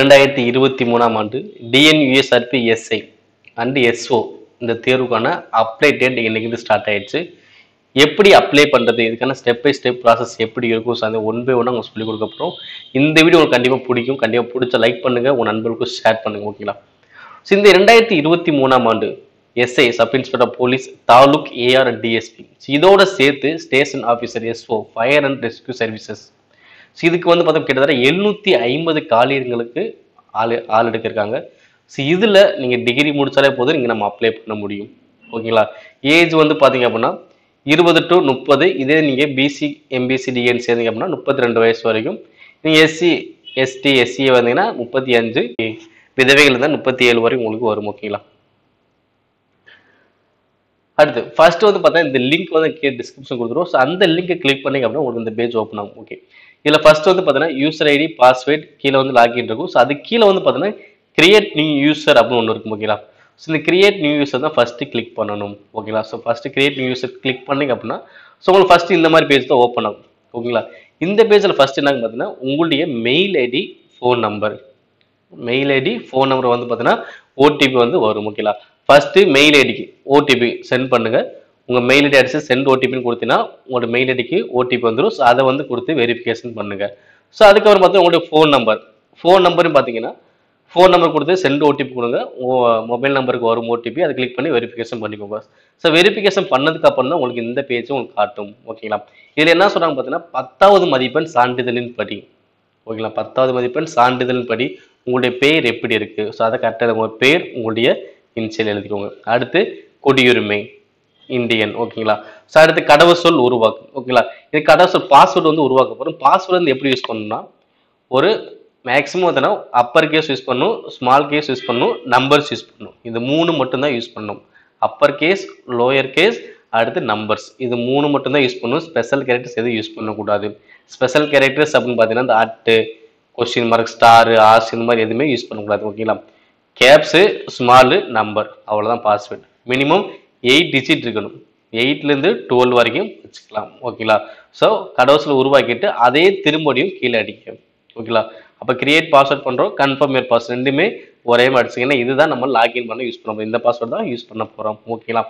ரெண்டாயிரத்தி இருபத்தி மூணாம் ஆண்டு டிஎன்யூஎஸ்ஆர்பி எஸ்ஐ அண்ட் எஸ்ஓ இந்த தேர்வுக்கான அப்ளை டேட் இன்னைக்கு வந்து ஸ்டார்ட் ஆயிடுச்சு. எப்படி அப்ளை பண்ணுறது இதுக்கான ஸ்டெப் பை ஸ்டெப் ப்ராசஸ் எப்படி இருக்கும்? ஸோ அந்த ஒன் பை ஒன்னாக உங்களுக்கு சொல்லிக் கொடுக்க போகிறோம் இந்த வீடியோ உங்களுக்கு கண்டிப்பாக பிடிக்கும். கண்டிப்பாக பிடிச்ச லைக் பண்ணுங்கள் உங்கள் நண்பர்களுக்கும் ஷேர் பண்ணுங்கள் ஓகேங்களா ஸோ இந்த ரெண்டாயிரத்தி இருபத்தி மூணாம் ஆண்டு SI sub inspector police taluk AR DSP இதோட சேர்த்து station officer SO fire and rescue services so இதுக்கு வந்து பார்த்தா கிட்டத்தட்ட எழுநூற்றி ஐம்பது காலியர்களுக்கு ஆள் ஆள் எடுக்கிருக்காங்க ஸோ இதில் நீங்கள் டிகிரி முடித்தாலே போதும் நீங்கள் நம்ம அப்ளை பண்ண முடியும். ஓகேங்களா? ஏஜ் வந்து பார்த்தீங்க அப்படின்னா இருபது டு முப்பது இதே நீங்கள் பிசி எம்பிசி டிஎன் சேர்ந்தீங்க அப்படின்னா முப்பத்தி ரெண்டு வயசு வரைக்கும். நீங்கள் எஸ்சி எஸ்டி எஸ்சி வந்தீங்கன்னா முப்பத்தி அஞ்சு விதவைகள் இருந்தால் முப்பத்தி ஏழு வரைக்கும் உங்களுக்கு வரும் ஓகேங்களா? அடுத்து ஃபர்ஸ்ட் வந்து பார்த்தா இந்த லிங்க் வந்து கீழே டிஸ்கிரிப்ஷன் கொடுத்துருவோம். ஸோ அந்த லிங்கை கிளிக் பண்ணிங்க அப்படின்னா உங்களுக்கு இந்த பேஜ் ஓப்பன் ஆகும். ஓகே இதில் ஃபர்ஸ்ட் வந்து பார்த்தீங்கன்னா யூசர் ஐடி பாஸ்வேர்ட் கீழே வந்து லாகின் இருக்கும். ஸோ அது கீழே வந்து பார்த்தீங்கன்னா கிரியேட் நியூ யூசர் அப்படின்னு ஒன்று இருக்கும் ஓகேங்களா ஸோ இந்த கிரியேட் நியூ யூசர் தான் ஃபஸ்ட்டு கிளிக் பண்ணணும் ஓகேங்களா so first create new user click பண்ணிங்க அப்படின்னா ஸோ உங்களுக்கு ஃபஸ்ட்டு இந்த மாதிரி பேஜ் தான் ஓப்பன் ஆகும் ஓகேங்களா இந்த பேஜில் ஃபஸ்ட் என்னன்னு பார்த்தீங்கன்னா உங்களுடைய mail ID phone number mail ID phone number வந்து பார்த்தீங்கன்னா ஓடிபி வந்து வரும் ஓகேங்களா ஃபஸ்ட்டு மெயில் ஐடிக்கு ஓடிபி சென்ட் பண்ணுங்கள் உங்கள் மெயில் ஐடி அடிச்சு சென்ட் ஓடிபின்னு கொடுத்தீங்கன்னா உங்களோட மெயில் ஐடிக்கு ஓடிபி வந்துடும் ஸோ அதை வந்து கொடுத்து வெரிஃபிகேஷன் பண்ணுங்கள் ஸோ அதுக்கப்புறம் பார்த்தீங்கன்னா உங்களுடைய ஃபோன் நம்பர் ஃபோன் நம்பர்னு பார்த்தீங்கன்னா ஃபோன் நம்பர் கொடுத்து சென்ட் ஓடிபி கொடுங்க. உங்கள் மொபைல் நம்பருக்கு வரும் ஓடிபி அதை கிளிக் பண்ணி வெரிஃபிகேஷன் பண்ணிக்கோங்க. ஸோ வெரிஃபிகேஷன் பண்ணதுக்கு அப்புறம் தான் உங்களுக்கு இந்த பேஜ் உங்களுக்கு காட்டும். ஓகேங்களா இதில் என்ன சொல்கிறாங்க பார்த்தீங்கன்னா பத்தாவது மதிப்பெண் சான்றிதழின் படி. ஓகேங்களா பத்தாவது மதிப்பெண் சான்றிதழின் படி உங்களுடைய பேர் எப்படி இருக்குது ஸோ அதை கரெக்டாக உங்கள் பேர் உங்களுடைய இன்சியல் எழுதிக்கோங்க. அடுத்து குடியுரிமை இந்தியன் ஓகேங்களா? ஸோ அடுத்து கடவுள் சொல் உருவாக்கு ஓகேங்களா? இது கடவுள் சொல் பாஸ்வேர்டு வந்து உருவாக்க போகிறோம் பாஸ்வேர்டு வந்து எப்படி யூஸ் பண்ணணும்னா ஒரு மேக்ஸிமம் பார்த்தீங்கன்னா அப்பர் கேஸ் யூஸ் பண்ணணும் ஸ்மால் கேஸ் யூஸ் பண்ணும் நம்பர்ஸ் யூஸ் பண்ணணும். இது மூணு மட்டும்தான் யூஸ் பண்ணும் அப்பர் கேஸ் லோயர் கேஸ் அடுத்து நம்பர்ஸ் இது மூணு மட்டும்தான் யூஸ் பண்ணணும். ஸ்பெஷல் கேரக்டர்ஸ் எதுவும் யூஸ் பண்ணக்கூடாது. ஸ்பெஷல் கேரக்டர்ஸ் அப்படின்னு பார்த்தீங்கன்னா இந்த at question mark star hash இந்த மாதிரி எதுவுமே யூஸ் பண்ணக்கூடாது ஓகேங்களா? கேப்ஸு ஸ்மாலு நம்பர் அவ்வளோதான் பாஸ்வேர்டு மினிமம் எயிட் டிஜிட் இருக்கணும். எயிட்லேருந்து டுவெல் வரைக்கும் வச்சுக்கலாம். ஓகேங்களா ஸோ கடவுசில் உருவாக்கிட்டு அதே திரும்படியும் கீழே அடிக்கும். ஓகேங்களா அப்போ கிரியேட் பாஸ்வேர்ட் பண்ணுறோம் கன்ஃபார்ம் இயர் பாஸ்வேர்ட் ரெண்டுமே ஒரே மாதிரி அடிச்சிங்கன்னா இதுதான் நம்ம லாகின் பண்ண யூஸ் பண்ண இந்த பாஸ்வேர்ட் தான் யூஸ் பண்ண போகிறோம் ஓகேங்களா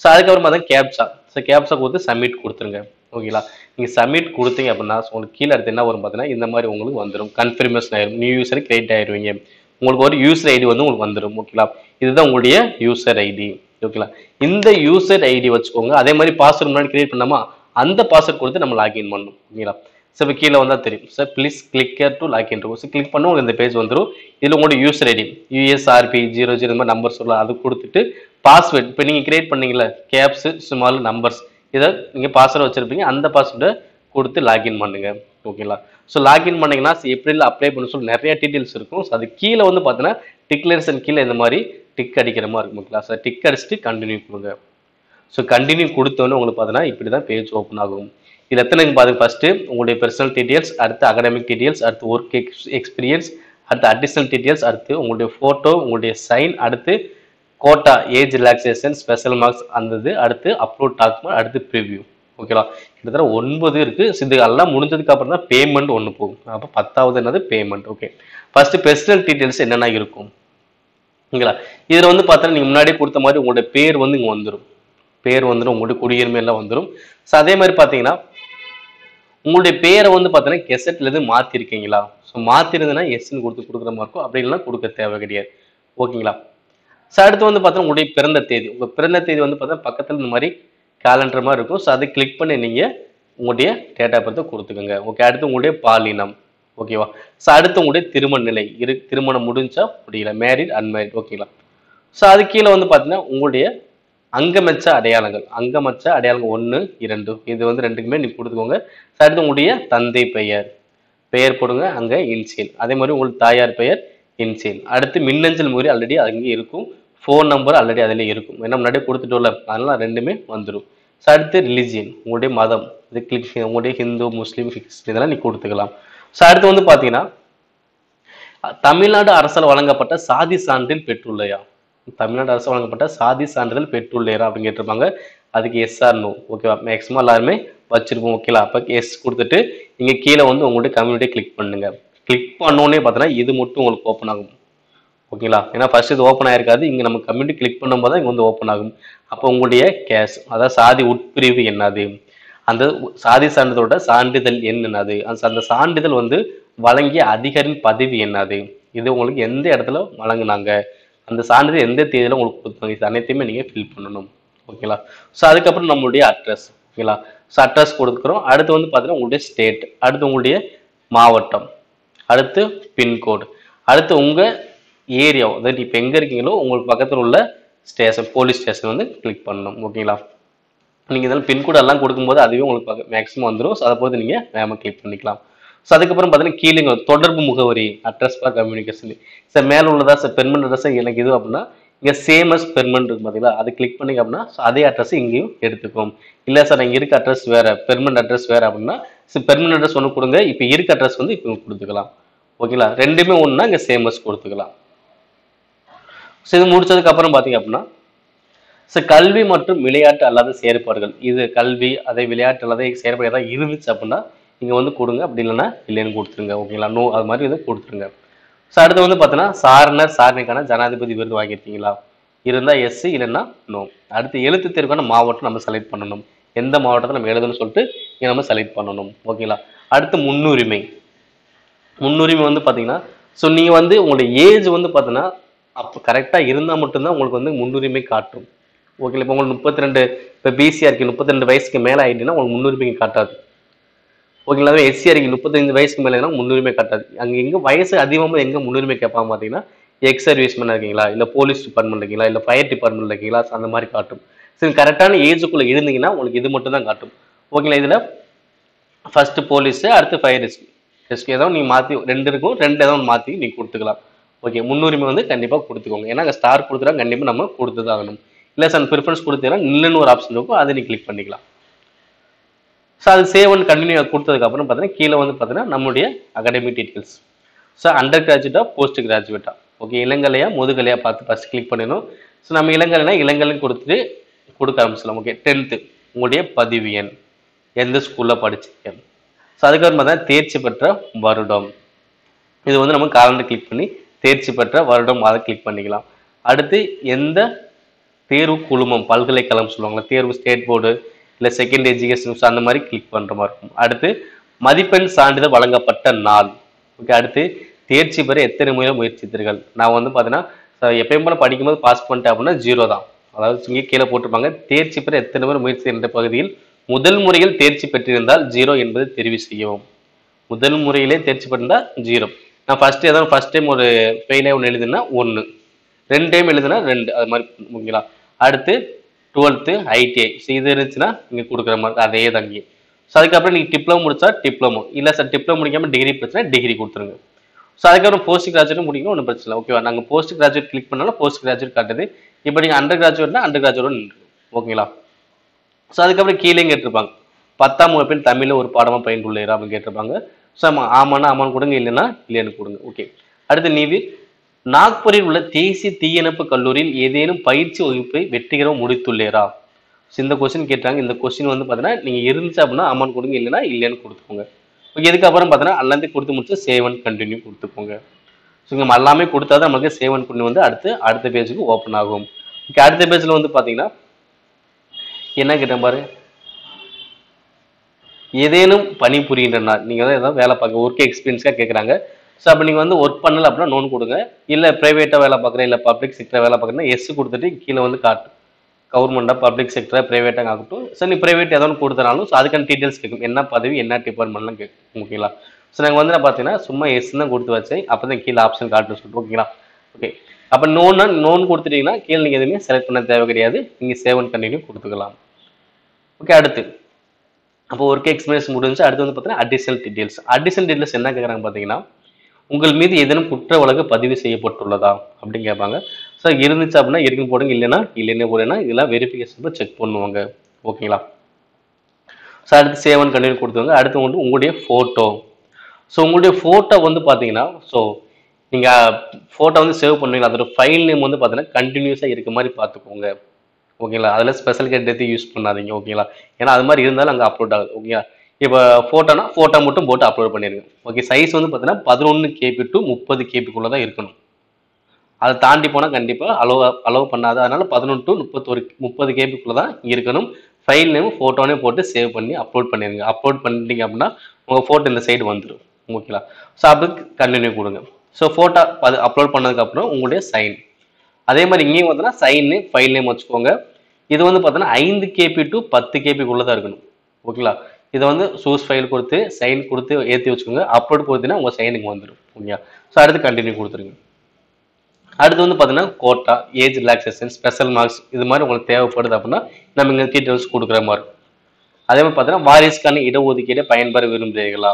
ஸோ அதுக்கப்புறமா தான் கேப்ஸா ஸோ கேப்ஸா கொடுத்து சப்மிட் கொடுத்துருங்க. ஓகேங்களா நீங்கள் சப்மிட் கொடுத்தீங்க அப்படின்னா உங்களுக்கு கீழே அடுத்து என்ன வரும் பார்த்தீங்கன்னா இந்த மாதிரி உங்களுக்கு வந்துடும் கன்ஃபர்மேஷன் ஆயிரும். நியூ யூஸர் கிரியேட் ஆயிடுவீங்க உங்களுக்கு ஒரு யூசர் ஐடி வந்து உங்களுக்கு வந்துடும் ஓகேங்களா இதுதான் உங்களுடைய யூசர் ஐடி ஓகேங்களா இந்த யூசர் ஐடி வச்சுக்கோங்க. அதே மாதிரி பாஸ்வேர்ட் முன்னாடி கிரியேட் பண்ணாமா அந்த பாஸ்வேர்ட் கொடுத்து நம்ம லாகின் பண்ணணும். ஓகேங்களா சார் இப்போ கீழே வந்தால் தெரியும். Sir please click here to login இருக்கும் ஸோ கிளிக் பண்ண உங்களுக்கு இந்த பேஜ் வந்துடும் இதில் உங்களோட user ID USRB zero zero இந்த மாதிரி நம்பர் சொல்லலாம். அது கொடுத்துட்டு பாஸ்வேர்ட் இப்போ நீங்கள் கிரியேட் பண்ணீங்களா கேப்ஸ் ஸ்மால் நம்பர்ஸ் இதை நீங்கள் பாஸ்வேர்டு வச்சுருப்பீங்க. அந்த பாஸ்வேர்டை கொடுத்து லாகின் பண்ணுங்கள் ஓகேங்களா ஸோ லாகின் பண்ணிங்கன்னா ஏப்ரலில் அப்ளை பண்ண சொல்லி நிறைய டீட்டெயில்ஸ் இருக்கும். ஸோ அது கீழே வந்து பார்த்தீங்கன்னா டிக்ளரேஷன் கீழே இந்த மாதிரி டிக் அடிக்கிற மாதிரி இருக்கும் ஓகேங்களா ஸோ டிக் அடிச்சுட்டு கண்டினியூ கொடுங்க. ஸோ கண்டினியூ கொடுத்தோன்னே உங்களுக்கு பார்த்தீங்கன்னா இப்படி தான் பேஜ் ஓப்பன் ஆகும். இது எத்தனை பாருங்க ஃபஸ்ட்டு உங்களுடைய பர்சனல் டீட்டெயில்ஸ் அடுத்து அகடமிக் டீட்டெயில்ஸ் அடுத்து ஒர்க் எக்ஸ்பீரியன்ஸ் அடுத்து அடிஷனல் டீட்டெயில்ஸ் அடுத்து உங்களுடைய ஃபோட்டோ உங்களுடைய சைன் அடுத்து quota age relaxation special marks அந்த இது அடுத்து அப்லோட் டாக்குமெண்ட் அடுத்து ப்ரிவ்யூ ஓகேவா? கிட்டத்தட்ட ஒன்பது இருக்கு. So முடிஞ்சதுக்கு அப்புறம் தான் பேமெண்ட் ஒன்று போகும். அப்போ பத்தாவது என்னது? Payment okay. First personal details என்னென்ன இருக்கும்? ஓகேங்களா இதில் வந்து பார்த்தா நீங்கள் முன்னாடியே கொடுத்த மாதிரி உங்களுடைய பேர் வந்து இங்கே வந்துடும் பேர் வந்துடும் உங்களுடைய குடியுரிமை எல்லாம் வந்துடும் ஸோ அதே மாதிரி பார்த்தீங்கன்னா உங்களுடைய பேரை வந்து பார்த்தீங்கன்னா கெசட்லேருந்து மாற்றிருக்கீங்களா ஸோ மாற்றிருந்ததுன்னா எஸ்ன்னு கொடுத்து கொடுக்குற மாதிரி இருக்கும். அப்படி இல்லைன்னா கொடுக்க தேவை கிடையாது. ஓகேங்களா? ஸோ அடுத்து வந்து பார்த்தீங்கன்னா உங்களுடைய பிறந்த தேதி. உங்கள் பிறந்த தேதி வந்து பார்த்தீங்கன்னா பக்கத்தில் இந்த மாதிரி கேலண்டர் மாதிரி இருக்கும். ஸோ அதை கிளிக் பண்ணி நீங்கள் உங்களுடைய டேட்டா ஆஃப் பர்த்தை கொடுத்துக்கோங்க. ஓகே அடுத்து உங்களுடைய பாலினம். ஓகேவா ஸோ அடுத்து உங்களுடைய திருமண நிலை. இரு திருமணம் முடிஞ்சா முடியல. மேரிட் அன்மேரிட் ஓகேங்களா ஸோ அது கீழே வந்து பார்த்தீங்கன்னா உங்களுடைய அங்கமச்ச அடையாளங்கள். அங்கமச்ச அடையாளங்கள் ஒன்று இரண்டு. இது வந்து ரெண்டுக்குமே நீங்கள் கொடுத்துக்கோங்க. ஸோ அடுத்து உங்களுடைய தந்தை பெயர். பெயர் போடுங்க. அங்கே இன்சியல் அதே மாதிரி உங்களுக்கு தாயார் பெயர் இன்சியல் அடுத்து மின்னஞ்சல் முறை ஆல்ரெடி அங்கே இருக்கும். ஃபோன் நம்பர் ஆல்ரெடி அதிலே இருக்கும். ஏன்னா முன்னாடியே கொடுத்துட்டோம்ல அதனால் ரெண்டுமே வந்துடும் ஸோ அடுத்து ரிலிஜியன் உங்களுடைய மதம். இது கிளிக் உங்களுடைய ஹிந்து முஸ்லீம் கிறிஸ்டின் இதெல்லாம் நீ கொடுத்துக்கலாம். ஸோ அடுத்து வந்து பார்த்தீங்கன்னா தமிழ்நாடு அரசால் வழங்கப்பட்ட சாதி சான்றிதழ் பெற்றுள்ளையா? தமிழ்நாடு அரசு வழங்கப்பட்ட சாதி சான்றிதழ் பெற்றுள்ளேரா அப்படின்னு கேட்டிருப்பாங்க. அதுக்கு எஸ் ஆர் நோ ஓகேவா மேக்ஸிமம் எல்லாருமே வச்சிருப்போம் ஓகேலா அப்போ எஸ் கொடுத்துட்டு இங்கே கீழே வந்து உங்களுடைய கம்யூனிட்டியை கிளிக் பண்ணுங்க. கிளிக் பண்ணோன்னே பார்த்தீங்கன்னா இது மட்டும் உங்களுக்கு ஓப்பன் ஆகும். ஓகேங்களா? ஏன்னா ஃபர்ஸ்ட் இது ஓப்பன் ஆயிருக்காது. இங்கே நம்ம கம்யூனிட்டி கிளிக் பண்ணும்போது தான் இங்கே வந்து ஓப்பன் ஆகும். அப்போ உங்களுடைய கேஷ் அதாவது சாதி உட்பிரிவு என்னது? அந்த சாதி சான்றிதழோட சான்றிதழ் எண் என்னது? அந்த அந்த சான்றிதழ் வந்து வழங்கிய அதிகாரின் பதவி என்னது? இது உங்களுக்கு எந்த இடத்துல வழங்கினாங்க? அந்த சான்றிதழ் எந்த தேதியில் உங்களுக்கு கொடுத்தாங்க? இது அனைத்தையுமே நீங்கள் ஃபில் பண்ணணும். ஓகேங்களா? ஸோ அதுக்கப்புறம் நம்மளுடைய அட்ரஸ் ஓகேங்களா? ஸோ அட்ரஸ் கொடுக்குறோம். அடுத்து வந்து பார்த்தீங்கன்னா உங்களுடைய ஸ்டேட் அடுத்து உங்களுடைய மாவட்டம் அடுத்து பின்கோடு அடுத்து உங்கள் ஏரியா அதாவது இப்போ எங்கே இருக்கீங்களோ உங்களுக்கு பக்கத்தில் உள்ள ஸ்டேஷன் போலீஸ் ஸ்டேஷன் வந்து கிளிக் பண்ணணும் ஓகேங்களா நீங்கள் இதெல்லாம் பின்கோடு எல்லாம் கொடுக்கும்போது அதுவே உங்களுக்கு மேக்ஸிமம் வந்துடும் ஸோ அதை பொறுத்து நீங்கள் வேகமாக கிளிக் பண்ணிக்கலாம். ஸோ அதுக்கப்புறம் பார்த்தீங்கன்னா கீழே தொடர்பு முகவரி அட்ரஸ் ஃபார் கம்யூனிகேஷன் சார் மேலே உள்ளதா சார் பெர்மனன்ட் அட்ரஸ் எனக்கு இது அப்படின்னா இங்கே சேம் அஸ் பெர்மனன்ட் இருக்கு பார்த்தீங்களா? அது கிளிக் பண்ணிங்க அப்படின்னா அதே அட்ரஸ் இங்கேயும் எடுத்துக்கும். இல்லை சார் இங்கே இருக்க அட்ரஸ் வேறு பெர்மனன்ட் அட்ரஸ் வேறு அப்படின்னா ஸோ பெர்மனன்ட் அட்ரஸ் ஒன்று கொடுங்க. இப்போ இருக்க அட்ரஸ் வந்து இப்போ கொடுத்துக்கலாம். ஓகேங்களா ரெண்டுமே ஒன்றுனா இங்கே சேம் அஸ் கொடுத்துக்கலாம். ஸோ இது முடிச்சதுக்கப்புறம் பார்த்தீங்க அப்படின்னா ஸோ கல்வி மற்றும் விளையாட்டு அல்லாத செயற்பாடுகள். இது கல்வி அதே விளையாட்டு அல்லாத செயற்பாடு ஏதாவது இருந்துச்சு அப்படின்னா நீங்கள் வந்து கொடுங்க. அப்படி இல்லைன்னா இல்லைன்னு கொடுத்துருங்க. ஓகேங்களா நோ அது மாதிரி இது கொடுத்துருங்க. ஸோ அடுத்து வந்து பார்த்தீங்கன்னா சாரணர் சாரணைக்கான ஜனாதிபதி விருது வாங்கியிருக்கீங்களா? இருந்தால் எஸ் இல்லைன்னா நோ அடுத்து எழுத்து தேர்வுக்கான மாவட்டம் நம்ம செலக்ட் பண்ணணும். எந்த மாவட்டத்தை நம்ம எழுதணும்னு சொல்லிட்டு இங்கே நம்ம செலக்ட் பண்ணணும். ஓகேங்களா அடுத்து முன்னுரிமை. முன்னுரிமை வந்து பார்த்தீங்கன்னா ஸோ நீங்கள் வந்து உங்களுடைய ஏஜ் வந்து பார்த்தீங்கன்னா அப்போ கரெக்டாக இருந்தால் மட்டும்தான் உங்களுக்கு வந்து முன்னுரிமை காட்டும். ஓகே இப்போ உங்களுக்கு முப்பத்தி ரெண்டு இப்போ பிசிஆர் முப்பத்தி ரெண்டு வயசுக்கு மேலே ஆகிட்டுன்னா உங்களுக்கு முன்னுரிமை காட்டாது. ஓகேங்களா எஸ்சிஆருக்கு முப்பத்தஞ்சு வயசுக்கு மேலேனா முன்னுரிமை காட்டாது. அங்கே எங்கே வயசு அதிகமாக எங்கே முன்னுரிமை கேட்பாங்க பார்த்தீங்கன்னா எக்ஸ் சர்வீஸ்மேன் இருக்கீங்களா இல்லை போலீஸ் டிபார்ட்மெண்ட் இருக்கீங்களா இல்லை ஃபயர் டிபார்ட்மெண்ட் இருக்கீங்களா அந்த மாதிரி காட்டும். சரி கரெக்டான ஏஜுக்குள்ளே இருந்தீங்கன்னா உங்களுக்கு இது மட்டும் தான் காட்டும் ஓகேங்களா இதில் ஃபஸ்ட்டு போலீஸு அடுத்து ஃபயர் ரெஸ்க்யூ ரெஸ்க்யூ ஏதாவது நீங்கள் மாற்றி ரெண்டு இருக்கும் ரெண்டு ஏதாவது மாற்றி நீங்கள் கொடுத்துக்கலாம். ஓகே முன்னுரிமை வந்து கண்டிப்பாக கொடுத்துக்கோங்க. ஏன்னா அங்கே ஸ்டார் கொடுத்துட்டா கண்டிப்பாக நம்ம கொடுத்து தான் ஆகணும் இல்லை சார் ப்ரிஃபரன்ஸ் கொடுத்தீங்கன்னா நில்லுன்னு ஒரு ஆப்ஷன் இருக்கும். அதை நீ கிளிக் பண்ணிக்கலாம். ஸோ அது சேவ் அண்ட் கண்டினியூ கொடுத்ததுக்கப்புறம் பார்த்தீங்கன்னா கீழே வந்து பார்த்தீங்கன்னா நம்முடைய அகாடமிக் டீட்டெயில்ஸ் ஸோ அண்டர் கிராஜுவேட்டா போஸ்ட் கிராஜுவேட்டா ஓகே இளங்கலையா முதுகலையா பார்த்து ஃபஸ்ட் கிளிக் பண்ணிடணும். ஸோ நம்ம இளங்கலைனா இளங்கலையும் கொடுத்துட்டு கொடுக்க ஆரம்பிச்சிடலாம். ஓகே டென்த்து உங்களுடைய பதிவு எண். எந்த ஸ்கூலில் படிச்சிருக்கேன் ஸோ அதுக்கப்புறம் பார்த்தீங்கன்னா தேர்ச்சி பெற்ற வருடம். இது வந்து நம்ம காலண்டர் கிளிக் பண்ணி தேர்ச்சி பெற்ற வருடம் அதை கிளிக் பண்ணிக்கலாம். அடுத்து எந்த தேர்வு குழுமம் பல்கலைக்கழகம் சொல்லுவாங்களா தேர்வு ஸ்டேட் போர்டு இல்லை செகண்ட் எஜுகேஷன் அந்த மாதிரி கிளிக் பண்ணுற மாதிரி இருக்கும். அடுத்து மதிப்பெண் சான்றிதழ் வழங்கப்பட்ட நாள். ஓகே அடுத்து தேர்ச்சி பெற எத்தனை முறை முயற்சித்தீர்கள்? நான் வந்து பார்த்தீங்கன்னா எப்பயும் போல படிக்கும்போது பாஸ் பண்ணிட்டேன் அப்படின்னா ஜீரோ தான். அதாவது இங்கே கீழே போட்டிருப்பாங்க. தேர்ச்சி பெற எத்தனை முறை முயற்சி என்ற பகுதியில் முதல் முறையில் தேர்ச்சி பெற்றிருந்தால் ஜீரோ என்பதை தெரிவு செய்யவும். முதல் முறையிலே தேர்ச்சி பெற்றிருந்தால் ஜீரோ நான் ஃபர்ஸ்ட் ஏதாவது ஃபர்ஸ்ட் டைம் ஒரு ஃபெயிலே ஒன்று எழுதுனா ஒன்று ரெண்டு டைம் எழுதுனா ரெண்டு. அது மாதிரி ஓகேங்களா? அடுத்து டுவெல்த்து ஐடிஐ ஸோ இது இருந்துச்சுன்னா நீங்கள் கொடுக்குற மாதிரி அதே தங்கி ஸோ அதுக்கப்புறம் நீங்கள் டிப்ளமோ முடிச்சா டிப்ளமோ இல்லை சார் டிப்ளமோ முடிக்காமல் டிகிரி பிரச்சனை டிகிரி கொடுத்துருங்க. ஸோ அதுக்கப்புறம் போஸ்ட் கிராஜுவேட் முடிக்கணும் ஒன்றும் பிரச்சனை இல்லை. ஓகேவா நாங்கள் போஸ்ட் கிராஜுவேட் கிளிக் பண்ணாலும் போஸ்ட் கிராஜுவேட் காட்டுது. இப்போ நீங்கள் அண்டர் கிராஜுவேட்னா அண்டர் கிராஜுவேட் ஓகேங்களா? ஸோ அதுக்கப்புறம் கீழே கேட்டிருப்பாங்க. பத்தாம் வகுப்பில் தமிழில் ஒரு பாடமாக பயின்றுள்ளீரா அப்படின்னு கேட்டிருப்பாங்க. ஸோ ஆமாம் ஆமான்னா ஆமான்னு கொடுங்க இல்லைன்னா இல்லைன்னு கொடுங்க. ஓகே அடுத்து நீதி. நாக்பூரில் உள்ள தேசிய தீயணைப்பு கல்லூரியில் ஏதேனும் பயிற்சி வகுப்பை வெற்றிகரமாக முடித்துள்ளேரா? ஸோ இந்த கொஸ்டின் கேட்டாங்க. இந்த கொஸ்டின் வந்து பார்த்தீங்கன்னா நீங்கள் இருந்துச்சு அப்படின்னா அமௌண்ட் கொடுங்க இல்லைன்னா இல்லைன்னு கொடுத்துக்கோங்க. ஓகே இதுக்கப்புறம் பார்த்தீங்கன்னா எல்லாத்தையும் கொடுத்து முடிச்சு சேவன் கண்டினியூ கொடுத்துக்கோங்க. ஸோ நம்ம எல்லாமே கொடுத்தா தான் நமக்கு சேவன் கண்டினியூ வந்து அடுத்து அடுத்த பேஜுக்கு ஓப்பன் ஆகும். ஓகே அடுத்த பேஜில் வந்து பார்த்தீங்கன்னா என்ன கேட்டேன் பாரு? ஏதேனும் பணி புரிகின்றனர் நீங்கள் வந்து ஏதாவது வேலை பார்க்க ஒர்க் எக்ஸ்பீரியன்ஸ்க்காக கேட்குறாங்க ஸோ அப்போ நீங்கள் வந்து ஒர்க் பண்ணல அப்படின்னா நோன் கொடுங்க. இல்லை ப்ரைவேட்டாக வேலை பார்க்குறேன் இல்லை பப்ளிக் செக்டர் வேலை பார்க்குறேன்னா எஸ் கொடுத்துட்டு கீழே வந்து காட்டு. கவர்மெண்ட்டாக பப்ளிக் செக்டராக ப்ரைவேட்டாக ஆகட்டும். ஸோ நீ ப்ரைவேட் ஏதோ ஒன்று கொடுத்தனாலும் ஸோ அதுக்கான டீட்டெயில்ஸ் கேட்கும் என்ன பதவி என்ன டிபார்ட்மெண்ட்லாம் கேட்கும் ஓகேங்களா? ஸோ நாங்கள் வந்து நான் பார்த்தீங்கன்னா சும்மா எஸ் தான் கொடுத்து வச்சேன். அப்போ தான் கீழே ஆப்ஷன் காட்டுன்னு சொல்லிட்டு ஓகேங்களா? ஓகே அப்போ நோன்னா நோன் கொடுத்துட்டீங்கன்னா கீழே நீங்கள் எதுவுமே செலக்ட் பண்ண தேவை கிடையாது. நீங்கள் சேவன் கண்டினியூ கொடுத்துக்கலாம். ஓகே அடுத்து. அப்போ ஒர்க் எக்ஸ்பீரியன்ஸ் முடிஞ்சு அடுத்து வந்து பார்த்தீங்கன்னா அடிஷனல் டீடைல்ஸ் அடிஷனல் டீடைல்ஸ் என்ன கேட்குறாங்க பார்த்தீங்கன்னா உங்கள் மீது ஏதேனும் குற்ற வழக்கு பதிவு செய்யப்பட்டுள்ளதா? அப்படின்னு கேட்பாங்க. ஸோ இருந்துச்சு அப்படின்னா இருக்குன்னு போடுங்க. இல்லைன்னா இல்லைன்னு போடுங்கன்னா இதெல்லாம் வெரிஃபிகேஷன் செக் பண்ணுவாங்க. ஓகேங்களா ஸோ அடுத்து சேவன் கண்டினியூ கொடுத்துருங்க அடுத்து வந்து உங்களுடைய ஃபோட்டோ ஸோ உங்களுடைய ஃபோட்டோ வந்து பார்த்தீங்கன்னா ஸோ நீங்கள் ஃபோட்டோ வந்து சேவ் பண்ணுவீங்களா? அதோட ஃபைல் நேம் வந்து பார்த்தீங்கன்னா கண்டினியூஸாக இருக்க மாதிரி பார்த்துக்கோங்க. ஓகேங்களா? அதில் ஸ்பெஷல் கேட் எடுத்து யூஸ் பண்ணாதீங்க ஓகேங்களா? ஏன்னா அது மாதிரி இருந்தாலும் அங்கே அப்லோட் ஆகுது ஓகேங்களா? இப்போ ஃபோட்டோனா ஃபோட்டோ மட்டும் போட்டு அப்லோட் பண்ணிடுங்க ஓகே சைஸ் வந்து பார்த்தீங்கன்னா பதினொன்று கேபி டு முப்பது கேபிக்குள்ளே தான் இருக்கணும். அதை தாண்டி போனால் கண்டிப்பாக அலோவ் அலோவ் பண்ணாது. அதனால் பதினொன்று டு முப்பத்தொரு முப்பது கேபிக்குள்ளே தான் இருக்கணும். ஃபைல் நேம் ஃபோட்டோனே போட்டு சேவ் பண்ணி அப்லோட் பண்ணிடுங்க அப்லோட் பண்ணிட்டீங்க அப்படின்னா உங்கள் ஃபோட்டோ இந்த சைடு வந்துடும் ஓகேங்களா? ஸோ அப்படி கண்டினியூ கொடுங்க. ஸோ ஃபோட்டோ அது அப்லோட் பண்ணதுக்கப்புறம் உங்களுடைய சைன் அதே மாதிரி இங்கேயும் பார்த்தீங்கன்னா சைன் நேம் ஃபைல் நேம் வச்சுக்கோங்க. இது வந்து பார்த்தீங்கன்னா ஐந்து கேபி டு பத்து கேபிக்குள்ளே தான் இருக்கணும். ஓகேங்களா? இதை வந்து சூஸ் ஃபைல் கொடுத்து சைன் கொடுத்து ஏற்றி வச்சுக்கோங்க. அப்லோட் கொடுத்தீங்கன்னா உங்கள் சைனுக்கு வந்துடும் ஓகேங்களா? ஸோ அடுத்து கண்டினியூ கொடுத்துருங்க. அடுத்து வந்து பார்த்தீங்கன்னா quota age relaxation special marks இது மாதிரி உங்களுக்கு தேவைப்படுது அப்படின்னா நம்ம இங்கே டீட்டெயில்ஸ் கொடுக்குற மாதிரி இருக்கும். அதே மாதிரி பார்த்தீங்கன்னா வாரிசுக்கான இடஒதுக்கீடை பயன்பெற விரும்புகிறீர்களா?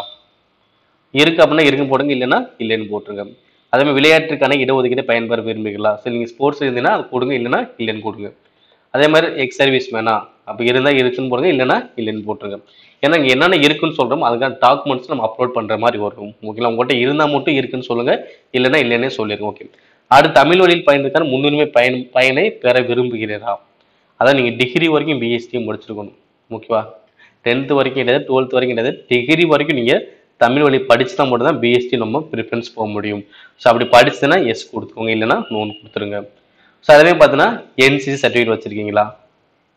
இருக்கு அப்படின்னா இருக்குன்னு போடுங்க இல்லைன்னா இல்லைன்னு போட்டுருங்க. அதே மாதிரி விளையாட்டுக்கான இடஒதுக்கீடு பயன்பெற விரும்புகிறீங்களா சரி நீங்கள் ஸ்போர்ட்ஸ் இருந்தீங்கன்னா அது கொடுங்க இல்லைன்னா இல்லைன்னு கொடுங்க அதே மாதிரி எக்ஸ் சர்வீஸ் மேனா அப்போ இருந்தால் இருக்குன்னு போடுங்க இல்லைன்னா இல்லைன்னு போட்டுருங்க. ஏன்னா இங்கே என்னென்ன இருக்குன்னு சொல்கிறோம் அதுக்கான டாக்குமெண்ட்ஸ் நம்ம அப்லோட் பண்ணுற மாதிரி வரும். ஓகேங்களா உங்கள்கிட்ட இருந்தால் மட்டும் இருக்குன்னு சொல்லுங்கள் இல்லைன்னா இல்லைன்னே சொல்லிடுங்க ஓகே அடுத்து தமிழ் வழியில் பயன்படுத்தான முன்னுரிமை பயன் பயனை பெற விரும்புகிறீரா அதான் நீங்கள் டிகிரி வரைக்கும் பிஎஸ்டி முடிச்சிருக்கணும். ஓகேவா டென்த்து வரைக்கும் கிடையாது டுவெல்த் வரைக்கும் கிடையாது டிகிரி வரைக்கும் நீங்கள் தமிழ் வழி படிச்சுனா மட்டும் தான் பிஎஸ்டி நம்ம ப்ரிஃபரன்ஸ் போக முடியும். ஸோ அப்படி படிச்சுன்னா எஸ் கொடுத்துக்கோங்க இல்லைன்னா நோன் கொடுத்துருங்க. ஸோ அதுவே பார்த்தீங்கன்னா என்சிசி சர்டிஃபிகேட் வச்சுருக்கீங்களா?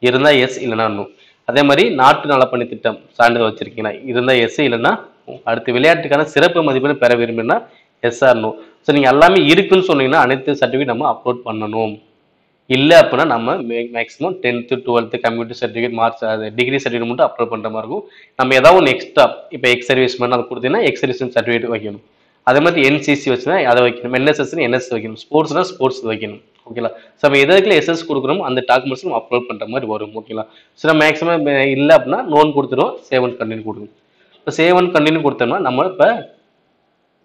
இருந்தால் எஸ் இல்லைன்னா நோ அதே மாதிரி நாட்டு நலப்பணி திட்டம் சான்றிதழ் வச்சுருக்கீங்களா? இருந்தால் எஸ் இல்லைன்னா அடுத்து விளையாட்டுக்கான சிறப்பு மதிப்பெண் பெற விரும்பினா எஸ்ஆர் நோ ஸோ நீங்கள் எல்லாமே இருக்குன்னு சொன்னீங்கன்னா அனைத்து சர்டிஃபிகேட் நம்ம அப்லோட் பண்ணணும். இல்லை அப்படின்னா நம்ம maximum tenth twelfth computer certificate marks அது டிகிரி சர்டிஃபிகேட் மட்டும் அப்லோட் பண்ணுற மாதிரி இருக்கும். நம்ம ஏதாவது ஒன்று எக்ஸ்ட்ரா இப்போ எக்ஸ் சர்வீஸ் மேன் அதை கொடுத்தீங்கன்னா எக்ஸ் சர்வீஸ் சர்டிஃபிகேட் வைக்கணும். அதே மாதிரி என்சிசி வச்சுனா அதை வைக்கணும். என்எஸ்எஸ்னு என்எஸ் வைக்கணும். ஸ்போர்ட்ஸ்னா ஸ்போர்ட்ஸ் வைக்கணும். ஓகேங்களா ஸோ நம்ம எதற்கு எஸ்எஸ் கொடுக்குறோம் அந்த டாக்குமெண்ட்ஸ் நம்ம அப்லோட் பண்ணுற மாதிரி வரும். ஓகேங்களா ஸோ நம்ம மேக்ஸிமம் இல்லை அப்படின்னா லோன் கொடுத்துருவோம் சேவ் அண்ட் கண்டினியூ கொடுக்கணும். இப்போ சேவ் அண்ட் கண்டினியூ கொடுத்தோம்னா நம்ம இப்போ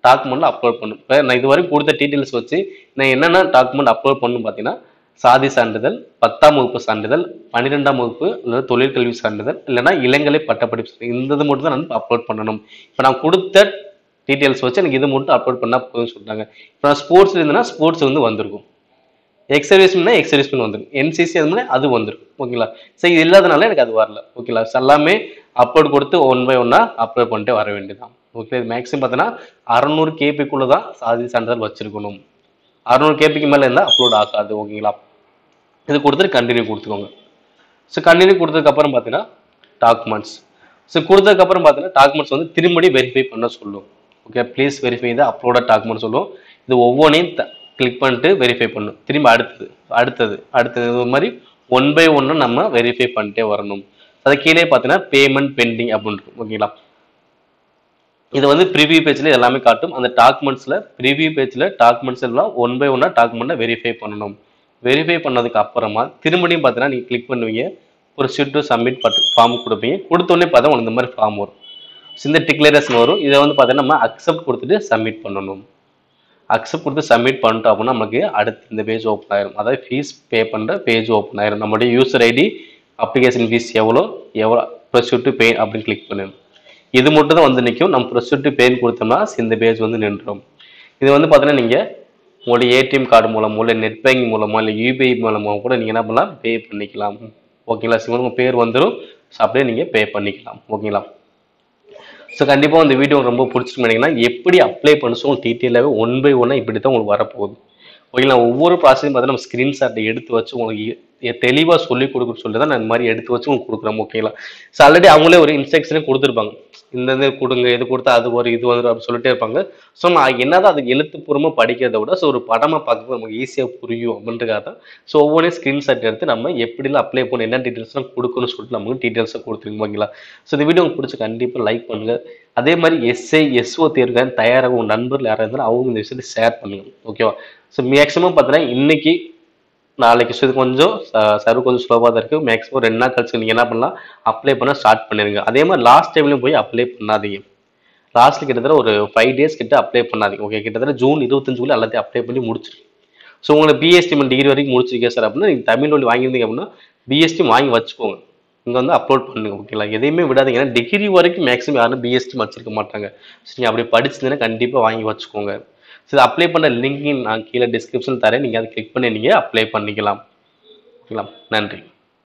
டாக்குமெண்ட்டில் அப்லோட் பண்ணும் இப்போ நான் இது வரைக்கும் கொடுத்த டீட்டெயில்ஸ் வச்சு நான் என்னென்ன டாக்குமெண்ட் அப்லோட் பண்ணணும் பார்த்தீங்கன்னா சாதி சான்றிதழ் பத்தாம் வகுப்பு சான்றிதழ் பன்னிரெண்டாம் வகுப்பு அல்லது தொழிற்கல்வி சான்றிதழ் இல்லைன்னா இளங்கலை பட்டப்படிப்பு சான்றிதழ். இந்த இது மட்டும் தான் நான் அப்லோட் பண்ணணும். இப்போ நான் கொடுத்த டீட்டெயில்ஸ் வச்சு எனக்கு இது மட்டும் அப்லோட் பண்ணால் போதும்னு சொல்லிட்டாங்க இப்போ நான் ஸ்போர்ட்ஸ் இருந்தேன்னா ஸ்போர்ட்ஸ் வந்து வந்திருக்கும். எக்ஸ் சர்வீஸ்னா எக்ஸ் சர்வீஸ்மென் வந்துடும் என்சிசி அது அது வந்துடும் ஓகேங்களா சரி இது இல்லாதனால எனக்கு அது வரல. ஓகேங்களா எல்லாமே அப்லோட் கொடுத்து ஒன் பை ஒன்னாக அப்லோட் பண்ணிட்டு வர வேண்டியதான் ஓகே இது மேக்ஸிமம் பார்த்தீங்கன்னா அறநூறு கேபிக்குள்ளே தான் சாதி சான்றிதழ் வச்சிருக்கணும். அறநூறு கேபிக்கு மேலே இருந்தால் அப்லோட் ஆகாது. ஓகேங்களா இது கொடுத்துட்டு கண்டினியூ கொடுத்துக்கோங்க. ஸோ கண்டினியூ கொடுத்ததுக்கப்புறம் பார்த்தீங்கன்னா டாக்குமெண்ட்ஸ் ஸோ கொடுத்ததுக்கப்புறம் பார்த்தீங்கன்னா டாக்குமெண்ட்ஸ் வந்து திரும்படி வெரிஃபை பண்ண சொல்லும். Okay please verify the uploaded document சொல்லும். இது ஒவ்வொன்றையும் கிளிக் பண்ணிட்டு வெரிஃபை பண்ணும். திரும்ப அடுத்தது அடுத்தது அடுத்தது இது மாதிரி ஒன் பை ஒன்று நம்ம வெரிஃபை பண்ணிட்டே வரணும். அது கீழே பார்த்தீங்கன்னா பேமெண்ட் பெண்டிங் அப்படின்னு இருக்கும். ஓகேங்களா இது வந்து ப்ரிவியூ பேஜில் எல்லாமே காட்டும். அந்த டாக்குமெண்ட்ஸில் ப்ரிவியூ பேஜில் டாக்குமெண்ட்ஸ் எல்லாம் ஒன் பை ஒன்னாக டாக்குமெண்ட்டை வெரிஃபை பண்ணணும். வெரிஃபை பண்ணதுக்கு அப்புறமா திரும்படியும் பார்த்தீங்கன்னா நீங்கள் கிளிக் பண்ணுவீங்க. ஒரு sheet to submit but form கொடுப்பீங்க. கொடுத்தோடனே பார்த்தா உங்களுக்கு இந்த மாதிரி ஃபார்ம் வரும். So, இந்த டிக்ளரேஷன் வரும். இதை வந்து பார்த்தீங்கன்னா நம்ம அக்செப்ட் கொடுத்துட்டு சப்மிட் பண்ணணும். அக்செப்ட் கொடுத்து சப்மிட் பண்ணிட்டோம் அப்படின்னா நமக்கு அடுத்து இந்த பேஜ் ஓப்பன் ஆயிரும். அதாவது ஃபீஸ் பே பண்ணுற பேஜ் ஓப்பன் ஆயிரும். நம்மளுடைய யூசர் ஐடி அப்ளிகேஷன் ஃபீஸ் எவ்வளோ எவ்வளோ ப்ரொசீட் டு அப்படின்னு கிளிக் பண்ணணும் இது மட்டும் தான் வந்து நிற்கும் நம்ம ப்ரொசீட் டு கொடுத்தோம்னா இந்த பேஜ் வந்து நின்றோம் இது வந்து பார்த்தீங்கன்னா நீங்கள் உங்களுடைய ஏடிஎம் கார்டு மூலமோ இல்லை நெட் பேங்கிங் மூலமோ இல்லை யூபிஐ மூலமாக கூட நீங்கள் என்ன பண்ணலாம்? பே பண்ணிக்கலாம். ஓகேங்களா சிவன்? உங்கள் பேர் வந்துடும் ஸோ அப்படியே நீங்கள் பே பண்ணிக்கலாம். ஓகேங்களா ஸோ கண்டிப்பாக இந்த வீடியோ ரொம்ப பிடிச்சிருக்கு எப்படி அப்ளை பண்ணுறோம் டீட்டெயிலாகவே ஒன் பை ஒன்னாக இப்படி தான் உங்களுக்கு வரப்போகுது. ஓகேங்களா ஒவ்வொரு ப்ராசஸையும் பார்த்து நம்ம ஸ்க்ரீன்ஷாட்டை எடுத்து வச்சு உங்களுக்கு தெளிவாக சொல்லி கொடுக்க சொல்லி தான் நான் இந்த மாதிரி எடுத்து வச்சு உங்களுக்கு கொடுக்குறோம் ஓகேங்களா ஸோ ஆல்ரெடி அவங்களே ஒரு இன்ஸ்ட்ரக்ஷனே கொடுத்துருப்பாங்க. இந்த இது கொடுங்க இது கொடுத்தா அது ஒரு இது வரும் அப்படின்னு சொல்லிட்டே இருப்பாங்க. ஸோ நான் என்னதான் அது எழுத்துப்பூர்வமாக படிக்கிறத விட ஸோ ஒரு படமாக பார்க்கும்போது நமக்கு ஈஸியாக புரியும் அப்படின்றக்காக தான். ஸோ ஒவ்வொன்றையும் ஸ்க்ரீன்ஷாட் எடுத்து நம்ம எப்படிலாம் அப்ளை பண்ணணும் என்ன டீட்டெயில்ஸ்லாம் கொடுக்கணும்னு சொல்லிட்டு நமக்கு டீட்டெயில்ஸாக கொடுத்துருங்க ஓகேங்களா ஸோ இந்த வீடியோ உங்களுக்கு பிடிச்ச கண்டிப்பாக லைக் பண்ணுங்கள் அதே மாதிரி எஸ்ஐ எஸ்ஓ தேர்வுக்கான தயாராக உங்கள் நண்பர்கள் யாராக இருந்தாலும் அவங்க இந்த விஷயத்தை ஷேர் பண்ணுங்க ஓகேவா ஸோ மேக்ஸிமம் பார்த்தீங்கன்னா இன்னைக்கு நாளைக்கு இது கொஞ்சம் சர்வ் கொஞ்சம் ஸ்லோவாக தான் இருக்குது மேக்ஸிமம் ரெண்டு நாள் கழிச்சு நீங்கள் என்ன பண்ணலாம் அப்ளை பண்ண ஸ்டார்ட் பண்ணிடுங்க. அதே மாதிரி லாஸ்ட் டைம்லையும் போய் அப்ளை பண்ணாதீங்க. லாஸ்ட்டில் கிட்டத்தட்ட ஒரு ஃபைவ் டேஸ் கிட்ட அப்ளை பண்ணாதீங்க. ஓகே கிட்டத்தட்ட ஜூன் இருபத்தஞ்சுக்குள்ளே எல்லாத்தையும் அப்ளை பண்ணி முடிச்சிருங்க. ஸோ உங்களை பிஎஸ்டி டிகிரி வரைக்கும் முடிச்சிருக்கேன் சார் அப்படின்னா நீங்கள் தமிழ் வழி வாங்கியிருந்தீங்க அப்படின்னா பிஎஸ்டி வாங்கி வச்சுக்கோங்க. இங்கே வந்து அப்லோட் பண்ணுங்க ஓகேங்களா எதையுமே விடாதீங்க. ஏன்னா டிகிரி வரைக்கும் மேக்ஸிமம் யாரும் பிஎஸ்டி வச்சிருக்க மாட்டாங்க. ஸோ நீங்கள் அப்படி படிச்சிருந்தீங்கன்னா கண்டிப்பாக வாங்கி வச்சுக்கோங்க. ஸோ அப்ளை பண்ண லிங்க் நான் கீழே டிஸ்கிரிப்ஷன் தரேன். நீங்கள் அதை கிளிக் பண்ணி நீங்கள் அப்ளை பண்ணிக்கலாம். ஓகேங்களா? நன்றி.